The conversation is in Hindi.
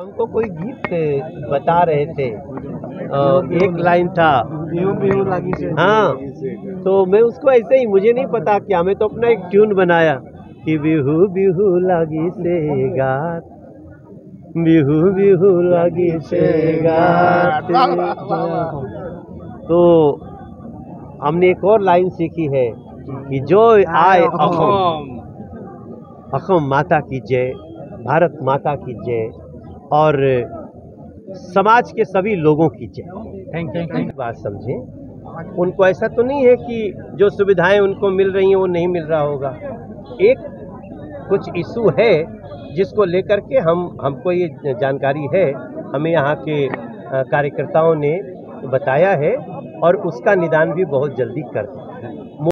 हमको कोई गीत बता रहे थे। अ, एक लाइन था। हाँ तो मैं उसको ऐसे ही मुझे नहीं पता क्या मैं तो अपना एक ट्यून बनाया कि बिहू बिहू लागी से गात बिहू बिहू लागी से गात। तो हमने एक और लाइन सीखी है कि जो आए अखम अखम माता की जय भारत माता की जय। और समाज के सभी लोगों की जय। थैंक यू बात समझें उनको ऐसा तो नहीं है कि जो सुविधाएँ उनको मिल रही हैं वो नहीं मिल रहा होगा। एक कुछ इशू है जिसको लेकर के हम हमको ये जानकारी है हमें यहाँ के कार्यकर्ताओं ने बताया है और उसका निदान भी बहुत जल्दी कर दें